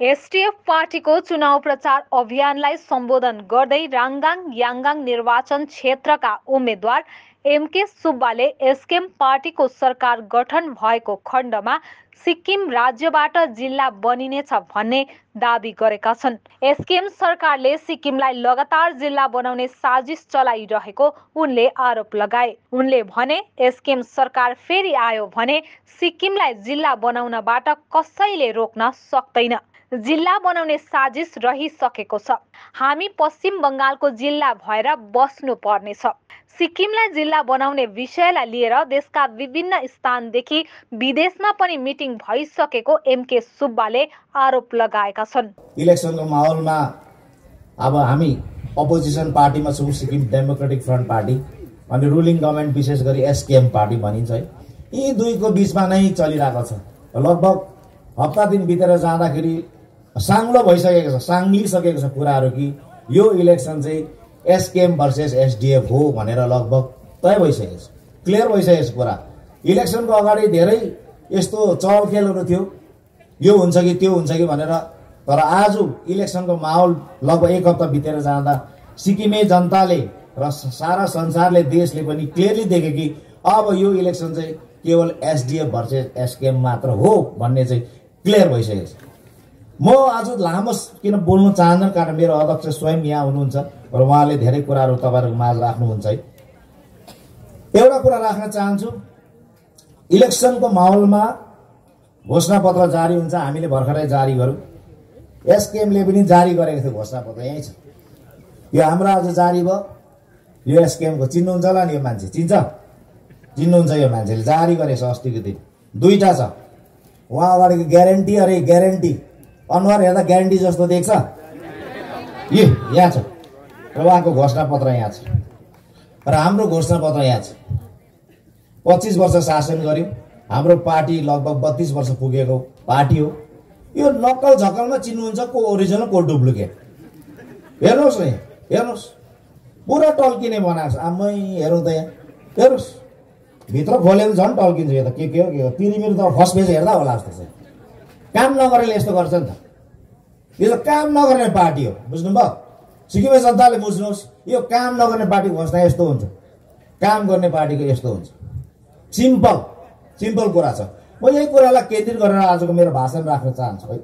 STF पार्टीको चुनाव प्रचार अभियानलाई सम्बोधन गर्दै राङगाङ याङगाङ निर्वाचन क्षेत्रका उम्मेद्वार एमके सुब्बाले एसकेएम पार्टीको सरकार गठन भएको खण्डमा सिक्किम राज्यबाट जिल्ला बनिनेछ भन्ने दावी गरेका छन्। एसकेएम सरकारले सिक्किमलाई लगातार जिल्ला बनाउने साजिस चलाइरहेको उनले आरोप लगाए। उनले भने एसकेएम सरकार फेरि आयो भने सिक्किमलाई जिल्ला बनाउनबाट कसैले रोक्न सक्दैन। जिल्ला बनाउने साजिस रहिसकेको छ। हामी पश्चिम बङ्गालको जिल्ला भएर बस्नु पर्नेछ सिक्किमलाई जिल्ला बनाउने विषयलाई लिएर देशका विभिन्न स्थानदेखि विदेशमा पनि मिटिङ भइसकेको एमके सुब्बाले आरोप लगाएका छन्। इलेक्सनको माहौलमा अब हामी अपोजिसन पार्टीमा छौँ सिक्किम डेमोक्रेटिक फ्रन्ट पार्टी अनि रुलिङ गभर्मेन्ट विशेष गरी एसकेएम पार्टी भनिन्छ है। यी दुईको बिचमा नै चलिरहेको छ। लगभग हप्ता दिन बितेर जाँदाखेरि साङ्लो भइसकेको छ साङ्लिसकेको छ कुराहरू कि यो इलेक्सन चाहिँ एसकेएम भर्सेस एसडिएफ हो भनेर लगभग तय भइसकेको छ क्लियर भइसकेको छ कुरा। इलेक्सनको अगाडि धेरै यस्तो चलखेलहरू थियो यो हुन्छ कि त्यो हुन्छ कि भनेर तर आज इलेक्सनको माहौल लगभग एक हप्ता बितेर जाँदा सिक्किमे जनताले र सारा संसारले देशले पनि क्लियरली देखे कि अब यो इलेक्सन चाहिँ केवल एसडिएफ भर्सेस एसकेएम मात्र हो भन्ने चाहिँ क्लियर भइसकेको छ। म आज लामो किन बोल्न चाहन्न कारण मेरो अध्यक्ष स्वयं यहाँ हुनुहुन्छ र उहाँले धेरै कुराहरू तपाईँहरूको माझ राख्नुहुन्छ है। एउटा कुरा राख्न चाहन्छु इलेक्सनको माहौलमा घोषणापत्र जारी हुन्छ हामीले भर्खरै जारी गऱ्यौँ। एसकेएमले पनि जारी गरेको थियो घोषणापत्र यहीँ छ। यो हाम्रो आज जारी भयो। यो एसकेएमको चिन्नुहुन्छ होला नि यो मान्छे चिन्छ? चिन्नुहुन्छ यो मान्छेले जारी गरेछ अस्तिको दिन। दुईवटा छ। उहाँ अगाडिको ग्यारेन्टी अरे ग्यारेन्टी। अनुहार हेर्दा ग्यारेन्टी जस्तो देख्छ। ए यहाँ छ। र उहाँको घोषणापत्र यहाँ छ। र हाम्रो घोषणापत्र यहाँ छ। पच्चिस वर्ष शासन गऱ्यौँ हाम्रो पार्टी लगभग बत्तिस वर्ष पुगेको पार्टी हो। यो नक्कल झक्कलमा चिन्नुहुन्छ को ओरिजिनल को डुप्लिकेट। हेर्नुहोस् न यहाँ। हेर्नुहोस्। पुरा टल्किने बनाएको छ। आमै हेरौँ त यहाँ। हेर्नुहोस्। भित्र खोलेर झन् टल्किन्छ। यो त के के हो? के हो तिरिमिर त फर्स्ट पेज हेर्दा होला जस्तो छ। काम नगरेले यस्तो गर्छ नि त यो त काम नगर्ने पार्टी हो बुझ्नुभयो सिक्किमे जनताले बुझ्नुहोस् यो काम नगर्ने पार्टी घोषणा यस्तो हुन्छ काम गर्ने पार्टीको यस्तो हुन्छ सिम्पल सिम्पल कुरा छ म यही कुरालाई केन्द्रित गरेर आजको मेरो भाषण राख्न चाहन्छु है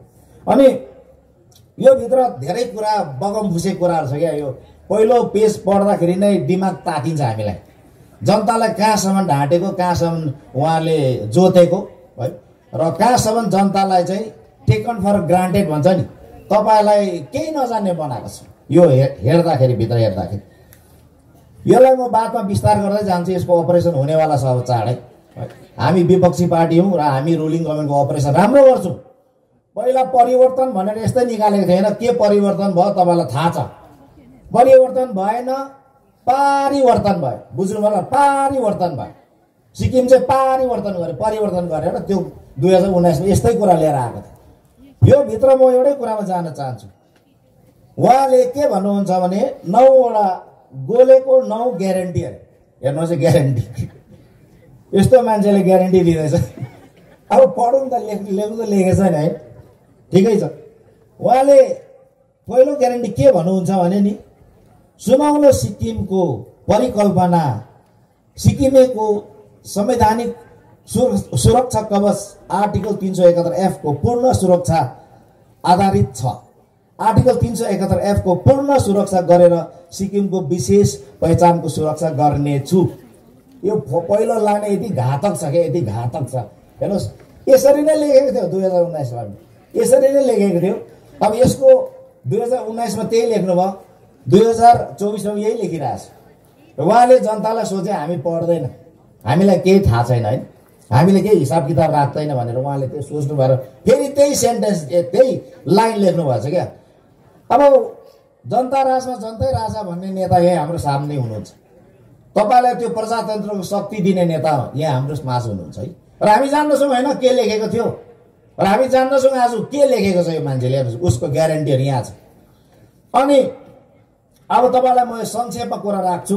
अनि यो भित्र धेरै कुरा बगम फुसे कुराहरू छ क्या यो पहिलो पेज पढ्दाखेरि नै दिमाग तातिन्छ हामीलाई जनतालाई कहाँसम्म ढाँटेको कहाँसम्म उहाँले जोतेको है र कहाँसम्म जनतालाई चाहिँ टेकन फर ग्रान्टेड भन्छ नि? तपाईँलाई केही नजान्ने बनाएको छ। यो हेर्दाखेरि भित्र हेर्दाखेरि। यसलाई म बादमा विस्तार गर्दै जान्छु यसको अपरेसन हुनेवाला छ अब चाँडै। हामी विपक्षी पार्टी हौँ र हामी रुलिङ गभर्मेन्टको अपरेसन राम्रो गर्छौँ। पहिला परिवर्तन भनेर यस्तै निकालेको थिएन। के परिवर्तन भयो तपाईँलाई थाहा छ? परिवर्तन भएन पारिवर्तन भयो। बुझ्नु भएन पारिवर्तन भयो। सिक्किम चाहिँ पारिवर्तन गरे परिवर्तन गरेर त्यो दुई हजार उन्नाइसमा यस्तै कुरा लिएर आएको थियो। यो भित्र म एउटै कुरामा जान चाहन्छु। उहाँले के भन्नुहुन्छ भने नौवटा गोलेको नौ ग्यारेन्टी अरे। हेर्नुहोस् है ग्यारेन्टी। यस्तो मान्छेले ग्यारेन्टी दिँदैछ अब पढौँ त लेख लेख्नु त लेखेछ नि है। ठिकै छ। उहाँले पहिलो ग्यारेन्टी के भन्नुहुन्छ भने नि सुनौलो सिक्किमको परिकल्पना सिक्किमेको संवैधानिक सुरक्षा कवच आर्टिकल तिन सय एकहत्तर एफको पूर्ण सुरक्षा आधारित छ। आर्टिकल तिन सय एकहत्तर एफको पूर्ण सुरक्षा गरेर सिक्किमको विशेष पहिचानको सुरक्षा गर्नेछु। यो पहिलो लाने यति घातक छ क्या यति घातक छ। हेर्नुहोस् यसरी नै लेखेको थियो दुई हजार उन्नाइसमा यसरी नै लेखेको थियो। अब यसको दुई हजार उन्नाइसमा त्यही लेख्नुभयो। दुई हजार चौबिसमा यही लेखिरहेछ। उहाँले जनतालाई सोचे हामी पढ्दैन। हामीलाई केही थाहा छैन है हामीले केही हिसाब किताब राख्दैन भनेर उहाँले त्यो सोच्नु भएर फेरि त्यही सेन्टेन्स त्यही लाइन लेख्नु भएछ क्या। अब जनता राजमा जनतै राजा भन्ने नेता यही हाम्रो सामने हुनुहुन्छ। तपाईँलाई त्यो प्रजातन्त्रको शक्ति दिने नेता यहाँ हाम्रो माझ हुनुहुन्छ है। र हामी जान्दछौँ होइन के लेखेको थियो। र हामी जान्दछौँ आज के लेखेको छ यो मान्छेले उसको ग्यारेन्टीहरू यहाँ छ। अनि अब तपाईँलाई म संक्षेपमा कुरा राख्छु।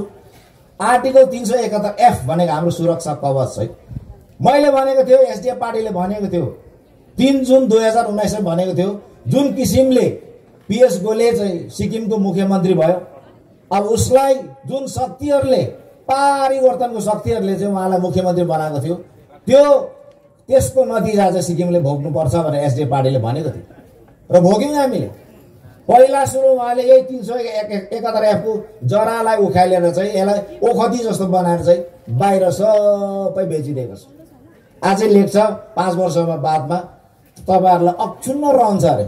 आर्टिकल तिन सय एकहत्तर एफ भनेको हाम्रो सुरक्षा कवच है। मैले भनेको थियो एसडिएफ पार्टीले भनेको थियो। तिन जुन दुई हजार उन्नाइसमा भनेको थियो जुन किसिमले पिएस गोले चाहिँ सिक्किमको मुख्यमन्त्री भयो अब उसलाई जुन शक्तिहरूले परिवर्तनको शक्तिहरूले चाहिँ उहाँलाई मुख्यमन्त्री बनाएको थियो त्यो त्यसको नतिजा चाहिँ सिक्किमले भोग्नुपर्छ भनेर एसडिएफ पार्टीले भनेको थियो। र भोग्यौँ हामीले। पहिला सुरु उहाँले यही तिन सय एकहत्तर एफको जरालाई उखालेर चाहिँ यसलाई ओखती जस्तो बनाएर चाहिँ बाहिर सबै बेचिदिएको छ। अझै लेख्छ पाँच वर्षमा बादमा। तपाईँहरूलाई अक्षुण्ण रहन्छ अरे।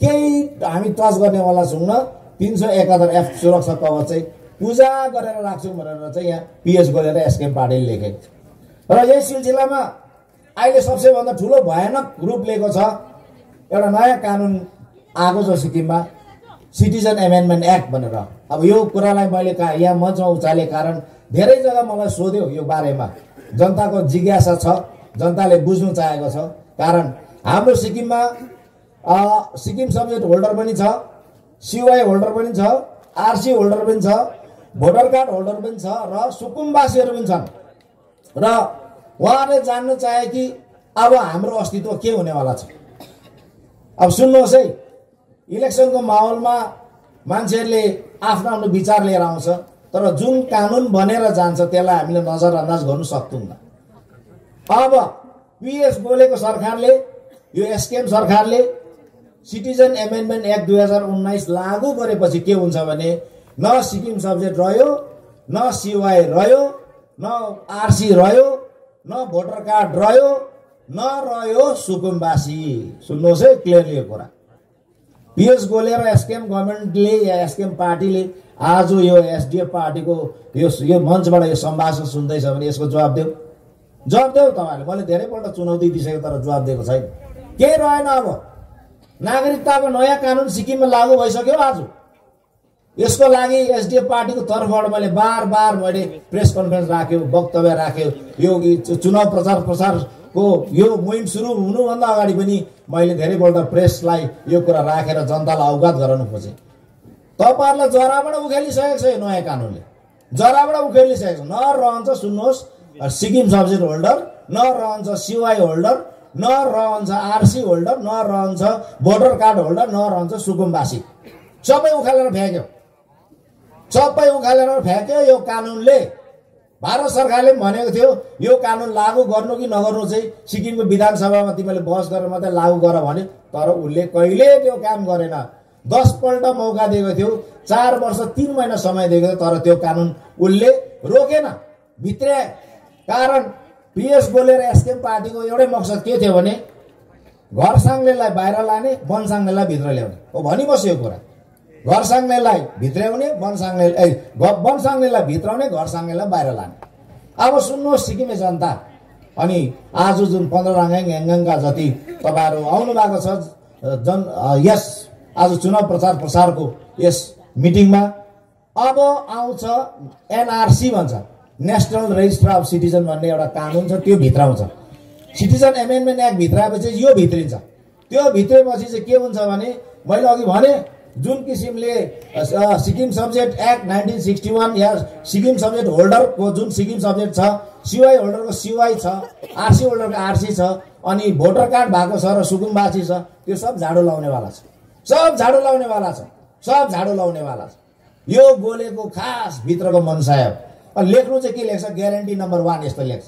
केही हामी टच गर्नेवाला छौँ तिन सय एकात्तर एफ सुरक्षा कवच चाहिँ पूजा गरेर राख्छौँ भनेर चाहिँ यहाँ पिएच गरेर एसकेएम पार्टीले लेखेको छ र यही सिलसिलामा अहिले सबसेभन्दा ठुलो भयानक रूप लिएको छ एउटा नयाँ कानुन आएको छ सिक्किममा सिटिजन एमेन्डमेन्ट एक्ट भनेर। अब यो कुरालाई मैले यहाँ मञ्चमा उचाले कारण धेरै जग्गा मलाई सोध्यो यो बारेमा। जनताको जिज्ञासा छ जनताले बुझ्नु चाहेको छ। कारण हाम्रो सिक्किममा सिक्किम सब्जेक्ट होल्डर पनि छ सिवाई होल्डर पनि छ आरसी होल्डर पनि छ भोटर कार्ड होल्डर पनि छ र सुकुमवासीहरू पनि छन्। र उहाँहरूले जान्नु चाहे कि अब हाम्रो अस्तित्व के हुनेवाला छ। अब सुन्नुहोस् है इलेक्सनको माहौलमा मान्छेहरूले आफ्नो आफ्नो विचार लिएर आउँछ। तर जुन कानुन बनेर जान्छ त्यसलाई हामीले नजरअन्दाज गर्नु सक्दैनौँ अब पिएस बोलेको सरकारले यो एसकेएम सरकारले सिटिजन एमेन्डमेन्ट एक्ट दुई हजार उन्नाइस लागू गरेपछि के हुन्छ भने न सिक्किम सब्जेक्ट रह्यो न सिवाई रह्यो न आरसी रह्यो न भोटर कार्ड रह्यो न रह्यो सुकुमवासी। सुन्नुहोस् है क्लियरली यो कुरा। पिएस गोले र एसकेएम गभर्मेन्टले या एसकेएम पार्टीले आज यो एसडिएफ पार्टीको यो यो मञ्चबाट यो सम्भाषण सुन्दैछ भने यसको जवाब देऊ। जवाब देऊ तपाईँहरूले। मैले धेरैपल्ट चुनौती दिइसकेँ तर जवाब दिएको छैन। केही रहेन अब। नागरिकताको नयाँ कानुन सिक्किममा लागू भइसक्यो आज। यसको लागि एसडिएफ पार्टीको तर्फबाट मैले बार बार मैले प्रेस कन्फरेन्स राख्यो वक्तव्य राख्यो। यो चुनाव प्रचार प्रसारको यो मुहिम सुरु हुनुभन्दा अगाडि पनि मैले धेरैपल्ट प्रेसलाई यो कुरा राखेर जनतालाई अवगत गराउनु खोजेँ। तपाईँहरूलाई जराबाट उखेलिसकेको छ यो नयाँ कानुनले। जराबाट उखेलिसकेको छ। न रहन्छ सुन्नुहोस् सिक्किम सब्जेक्ट होल्डर न रहन्छ सिवाई होल्डर न रहन्छ आरसी होल्डर न रहन्छ भोटर कार्ड होल्डर न रहन्छ सुकुमवासी। सबै उखालेर फ्याँक्यो। सबै उखालेर फ्याँक्यो यो कानुनले। भारत सरकारले पनि भनेको थियो यो कानुन लागू गर्नु कि नगर्नु चाहिँ सिक्किमको विधानसभामा तिमीले बहस गरेर मात्रै लागू गर भने तर उसले कहिले त्यो काम गरेन। दसपल्ट मौका दिएको थियो चार वर्ष तिन महिना समय दिएको थियो तर त्यो कानुन उसले रोकेन। भित्रे कारण पिएस बोलेर एसकेएम पार्टीको एउटै मकसद के थियो भने घर साङ्लेलाई बाहिर लाने वन साङ्लेलाई भित्र ल्याउने। हो भनिबस्यो कुरा। घर साङ्नेलाई भित्राउने वन साङ्ने ए वन साङ्नेलाई भित्राउने घर साङ्नेलाई बाहिर लाने। अब सुन्नुहोस् सिक्किमे जनता। अनि आज जुन पन्ध्र राङ्गाङ ह्याङ्गाङका जति तपाईँहरू आउनु भएको छ जन यस आज चुनाव प्रचार प्रसारको यस मिटिङमा अब आउँछ एनआरसी भन्छ। नेसनल रेजिस्टर अफ सिटिजन भन्ने एउटा कानुन छ त्यो भित्राउँछ सिटिजन एमेन्डमेन्ट एक्ट भित्राएपछि यो भित्रिन्छ। त्यो भित्रेपछि चाहिँ के हुन्छ भने मैले अघि भने जुन किसिमले Sikkim subject act nineteen sixty one या सिक्किम सब्जेक्ट होल्डरको जुन सिक्किम सब्जेक्ट छ सिवाई होल्डरको सिवाई छ आरसी होल्डरको आरसी छ अनि भोटर कार्ड भएको छ र सुकुम्बासी छ त्यो सब झाडु लाउनेवाला छ। सब झाडु लाउनेवाला छ। सब झाडु लाउनेवाला छ। यो गोलेको खास भित्रको मनसाय लेख्नु चाहिँ के लेख्छ? ग्यारेन्टी नम्बर वान यस्तो लेख्छ।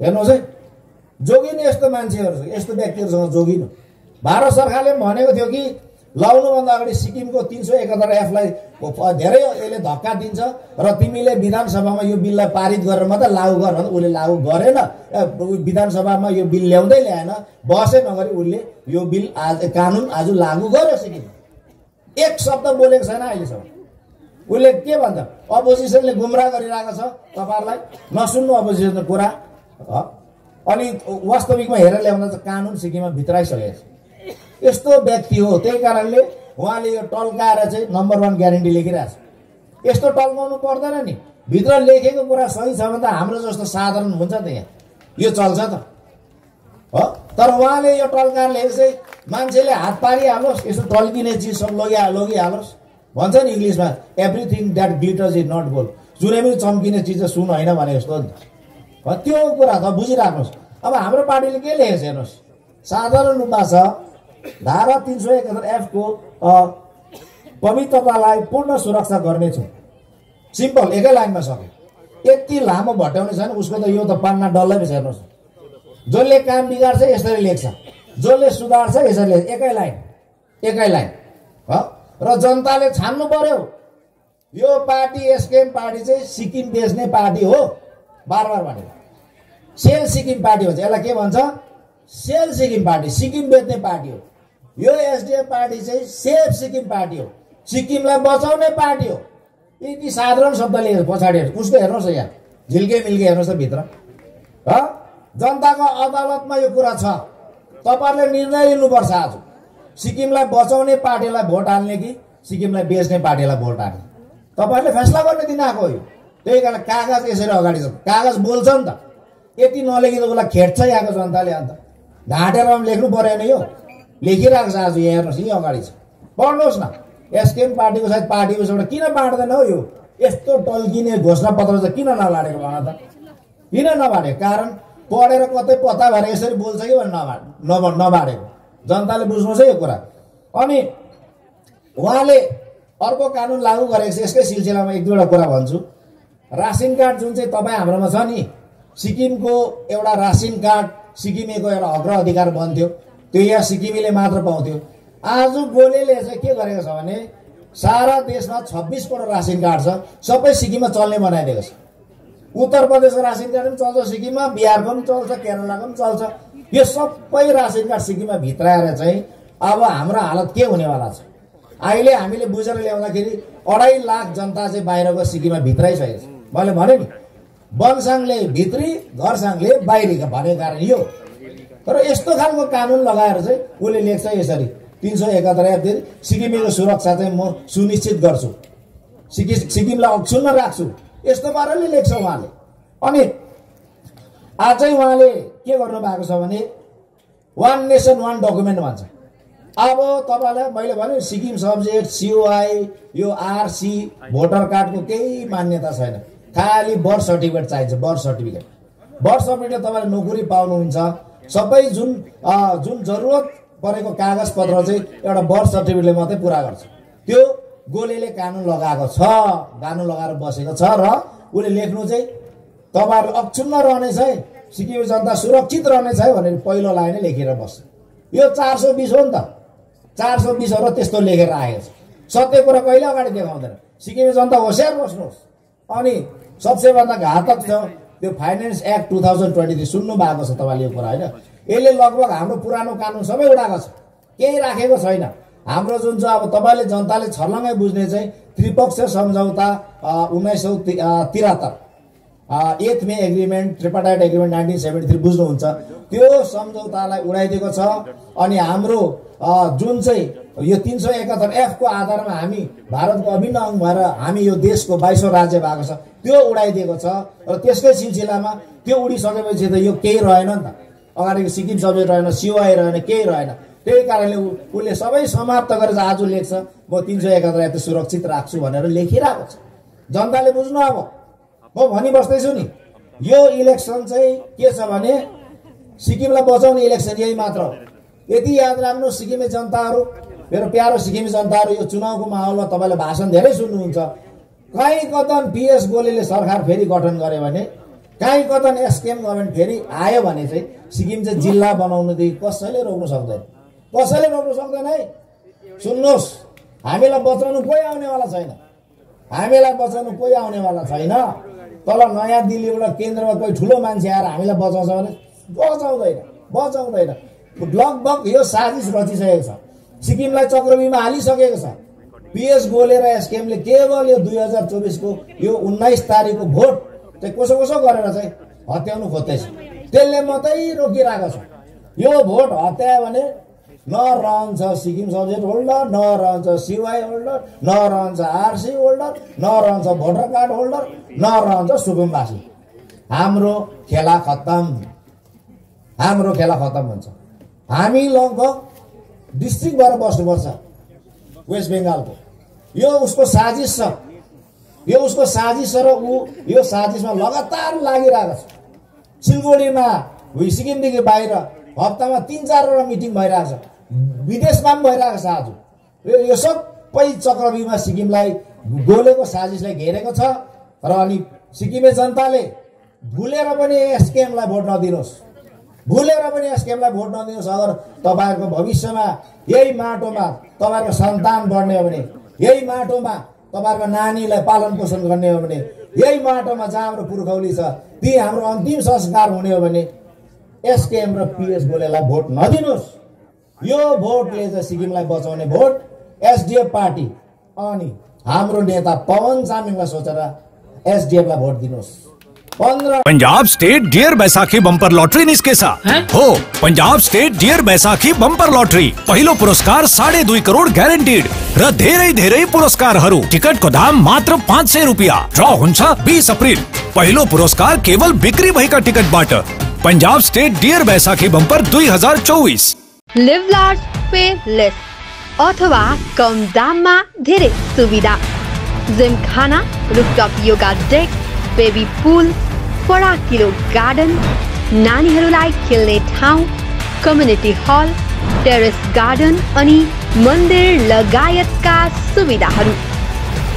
हेर्नुहोस् है। जोगिनु यस्तो मान्छेहरू यस्तो व्यक्तिहरूसँग जोगिनु। भारत सरकारले भनेको थियो कि लाउनुभन्दा अगाडि सिक्किमको तिन सय एकात्तर एफलाई धेरै यसले धक्का दिन्छ र तिमीले विधानसभामा यो बिललाई पारित गरेर मात्रै लागू गर उसले लागू गरेन। विधानसभामा यो बिल ल्याउँदै ल्याएन। बसै नगरी उसले यो बिल आज कानुन आज लागू गर्यो सिक्किम एक शब्द बोलेको छैन अहिलेसम्म। उसले के भन्छ? अपोजिसनले गुमराह गरिरहेको छ तपाईँहरूलाई। नसुन्नु अपोजिसनको कुरा। अनि वास्तविकमा हेरेर ल्याउँदा चाहिँ कानुन सिक्किममा भित्राइसकेको छ। यस्तो व्यक्ति हो। त्यही कारणले उहाँले यो टल्काएर चाहिँ नम्बर वान ग्यारेन्टी लेखिरहेको छ। यस्तो टल्काउनु पर्दैन नि। भित्र लेखेको कुरा सही छ भने त हाम्रो जस्तो साधारण हुन्छ त यहाँ। यो चल्छ त। हो? तर उहाँले यो टल्काएर चाहिँ मान्छेले हात पारिहालोस् यस्तो टल्किने चिज सब लगिहा लगिहालोस्। भन्छ नि इङ्ग्लिसमा everything that glitters is not gold जुनै पनि चम्किने चिज चाहिँ सुन होइन भने जस्तो नि त्यो कुरा त बुझिराख्नुहोस्। अब हाम्रो पार्टीले के लेखेको छ हेर्नुहोस्। साधारण रूपमा छ धारा तिन सय एकहत्तर एफको पवित्रतालाई पूर्ण सुरक्षा गर्नेछु सिम्पल एकै लाइनमा सक्यो यति लामो भट्याउने छैन उसको त यो त पान्ना डल्लै पो हेर्नुहोस्। जसले काम बिगार्छ यसरी लेख्छ। जसले सुधार्छ यसरी लेख्छ। एकै लाइन एकै लाइन। हो? र जनताले छान्नु पर्यो। यो पार्टी एसकेएम पार्टी चाहिँ सिक्किम बेच्ने पार्टी हो। बार बार भनेको सेल सिक्किम पार्टी भन्छ यसलाई के भन्छ? सेल सिक्किम पार्टी सिक्किम बेच्ने पार्टी हो। यो एसडिएफ पार्टी चाहिँ सेफ सिक्किम पार्टी हो। सिक्किमलाई बचाउने पार्टी हो। यति साधारण शब्द लेखेर पछाडि उसको हेर्नुहोस् न यहाँ। झिल्के मिल्के हेर्नुहोस् त भित्र। ह? जनताको अदालतमा यो कुरा छ। तपाईँहरूले निर्णय लिनुपर्छ आज। सिक्किमलाई बचाउने पार्टीलाई भोट हाल्ने कि सिक्किमलाई बेच्ने पार्टीलाई भोट हाल्ने? तपाईँहरूले फैसला गर्न दिन आएको हो यो। त्यही कारण कागज यसरी अगाडि छ। कागज बोल्छ नि त। यति नलेखी त उसलाई खेट्छ यहाँको जनताले अन्त। ढाँटेर लेख्नु परेन यो। लेखिरहेको छ आज यहाँ हेर्नुहोस् यहीँ अगाडि छ। पढ्नुहोस् न। एसकेएम पार्टीको सायद पार्टीको एउटा किन बाँड्दैन हौ यो? यस्तो टल्किने घोषणा पत्र चाहिँ किन नबाँडेको भन त? किन नबाँडेको? कारण पढेर कतै पत्ता भएर यसरी बोल्छ कि भनेर नबा नब नबाँडेको। जनताले बुझ्नुहोस् है यो कुरा। अनि उहाँले अर्को कानुन लागू गरेको छ यसकै सिलसिलामा एक दुईवटा कुरा भन्छु। रासिन कार्ड जुन चाहिँ तपाईँ हाम्रोमा छ नि सिक्किमको एउटा रासिन कार्ड सिक्किमेको एउटा हक र अधिकार बन्थ्यो। त्यो यहाँ सिक्किमेले मात्र पाउँथ्यो। आज गोलेले चाहिँ के गरेको छ भने सारा देशमा छब्बिस करोड रासिन कार्ड छ सबै सिक्किममा चल्ने बनाइदिएको छ। उत्तर प्रदेशको रासिन कार्ड पनि चल्छ सिक्किममा बिहारको पनि चल्छ केरलाको पनि चल्छ। यो सबै रासिन कार्ड सिक्किममा भित्राएर चाहिँ अब हाम्रो हालत के हुनेवाला छ? अहिले हामीले बुझेर ल्याउँदाखेरि अढाई लाख जनता चाहिँ बाहिरको सिक्किममा भित्राइसकेको छ। मैले भने नि वनसाङले भित्री घरसाङले बाहिरीका भनेको कारण यो तर यस्तो खालको कानुन लगाएर चाहिँ उसले लेख्छ यसरी तिन सय एकात्तर एपदेखि सिक्किमेको सुरक्षा चाहिँ म सुनिश्चित गर्छु। सिक्कि सिक्किमलाई अक्षुण्ण राख्छु। यस्तो पाराले लेख्छ उहाँले। अनि अझै उहाँले के गर्नु भएको छ भने वान नेसन वान डकुमेन्ट भन्छ। अब तपाईँलाई मैले भने सिक्किम सब्जेक्ट सिओआई यो आरसी भोटर कार्डको केही मान्यता छैन। खालि बर्थ सर्टिफिकेट चाहिन्छ बर्थ सर्टिफिकेट बर्थ सर्टिफिकेट तपाईँले नोकरी पाउनुहुन्छ। सबै जुन जुन जरुरत परेको कागज पत्र चाहिँ एउटा बर्थ सर्टिफिकेटले मात्रै पुरा गर्छ। त्यो गोलेले कानुन लगाएको छ कानुन लगाएर बसेको छ र उसले लेख्नु चाहिँ तपाईँहरू अक्षुण्ण रहनेछ है सिक्किमे जनता सुरक्षित रहनेछ है भनेर पहिलो लाइनै लेखेर बस्छ। यो चार सौ बिस हो नि त। चार सौ बिसहरू त्यस्तो लेखेर आएको छ सत्य कुरा कहिले अगाडि देखाउँदैन। सिक्किमे जनता होसियार बस्नुहोस्। अनि सबसे भन्दा घातक छ त्यो finance act two thousand twenty three सुन्नु भएको छ तपाईँले यो कुरा होइन? यसले लगभग हाम्रो पुरानो कानुन सबै उडाएको छ। केही राखेको छैन। हाम्रो जुन चाहिँ अब तपाईँले जनताले छर्लङ्गै बुझ्ने चाहिँ त्रिपक्षीय सम्झौता उन्नाइस सौ त्रिहत्तर eighth May agreement tripartite agreement nineteen seventy three बुझ्नुहुन्छ। त्यो सम्झौतालाई उडाइदिएको छ। अनि हाम्रो जुन चाहिँ यो तिन सय एकात्तर एफको आधारमा हामी भारतको अभिन्न अङ्ग भएर हामी यो देशको बाइसौँ राज्य भएको छ। त्यो उडाइदिएको छ र त्यसकै सिलसिलामा त्यो उडिसकेपछि त यो केही रहेन नि त। अगाडिको सिक्किम सब्जेक्ट रहेन सिओआई रहेन केही रहेन। त्यही कारणले उसले सबै समाप्त गरेर आज लेख्छ म तिन सय एकात्तर एफ सुरक्षित राख्छु भनेर लेखिरहेको छ। जनताले बुझ्नु अब। म भनिबस्दैछु नि यो इलेक्सन चाहिँ के छ भने सिक्किमलाई बचाउने इलेक्सन यही मात्र हो। यति याद राख्नु सिक्किमे जनताहरू मेरो प्यारो सिक्किमे जनताहरू यो चुनावको माहौलमा तपाईँले भाषण धेरै सुन्नुहुन्छ। कहीँ कतन पिएस गोलेले सरकार फेरि गठन गर्यो भने कहीँ कतन एसकेएम गभर्मेन्ट फेरि आयो भने चाहिँ सिक्किम चाहिँ जिल्ला बनाउनुदेखि कसैले रोक्नु सक्दैन। कसैले रोक्नु सक्दैन है? सुन्नुहोस् हामीलाई बचाउनु कोही आउनेवाला छैन। हामीलाई बचाउनु कोही आउनेवाला छैन। तल नयाँ दिल्लीबाट केन्द्रमा कोही ठुलो मान्छे आएर हामीलाई बचाउँछ भने बचाउँदैन बचाउँदैन। लगभग यो साजिस रचिसकेको छ। सिक्किमलाई चक्रव्यूहमा हालिसकेको छ। पिएस गोलेर एसकेएमले केवल यो दुई हजार चौबिसको यो उन्नाइस तारिकको भोट चाहिँ कसो कसो गरेर चाहिँ हत्याउनु खोज्दैछ। त्यसले मात्रै रोकिरहेको छ। यो भोट हत्यायो भने नरहन्छ सिक्किम सब्जेक्ट होल्डर नरहन्छ सिवाई होल्डर नरहन्छ आरसी होल्डर नरहन्छ भोटर कार्ड होल्डर नरहन्छ सुकुमवासी। हाम्रो खेला खत्तम। हाम्रो खेला खत्तम हुन्छ। हामी लगभग डिस्ट्रिक्ट भएर बस्नुपर्छ। वेस्ट बेङ्गालको यो उसको साजिस छ। यो उसको साजिस र ऊ यो साजिसमा लगातार लागिरहेको छ। सिलगढीमा सिक्किमदेखि बाहिर हप्तामा तिन चारवटा मिटिङ भइरहेको छ। विदेशमा पनि भइरहेको छ आज। यो यो सबै चक्रव्यूहमा सिक्किमलाई गोलेको साजिसलाई घेरेको छ। र अनि सिक्किमे जनताले भुलेर पनि एसकेएमलाई भोट नदिनुहोस्। भुलेर पनि एसकेएमलाई भोट नदिनुहोस् अगर तपाईँहरूको भविष्यमा यही माटोमा तपाईँहरूको सन्तान बढ्ने हो भने यही माटोमा तपाईँहरूको नानीलाई पालन पोषण गर्ने हो भने यही माटोमा जहाँ हाम्रो पुर्खौली छ ती हाम्रो अन्तिम संस्कार हुने हो भने एसकेएम र पिएस गोलेलाई भोट नदिनुहोस्। यो भोटले चाहिँ सिक्किमलाई बचाउने भोट एसडिएफ पार्टी अनि हाम्रो नेता पवन चामलिङलाई सोचेर एसडिएफलाई भोट दिनुहोस्। Punjab state dear Baisakhi bumper lottery निस्केसा हो? Punjab state dear Baisakhi bumper lottery. पहिलो पुरस्कार साढे दुई करोड ग्यारेन्टिड र धेरै धेरै पुरस्कारहरू टिकटको दाम मात्र पाँच सय रुपियाँ। ड्र हुन्छ बिस अप्रिल। पहिलो पुरस्कार केवल बिक्री भएका टिकटबाट Punjab state dear Baisakhi bumper दुई हज़ार चौबिस। लिभ लार्ज पे लेस अथवा कम दाममा धेरै सुविधा। जिम खाना rooftop yoga deck baby pool फराकिलो गार्डन नानीहरूलाई खेल्ने ठाउँ कम्युनिटी हल टेरेस गार्डन अनि मन्दिर लगायतका सुविधाहरू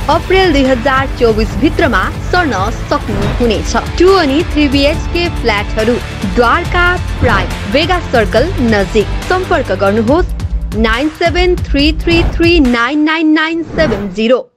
अप्रेल दुई हजार चौबिस भित्रमा सर्न सक्नुहुनेछ टु अनि थ्री बिएचके फ्ल्याटहरू द्वारका प्राइम वेगा सर्कल नजिक सम्पर्क गर्नुहोस् nine seven three three three nine nine nine seven zero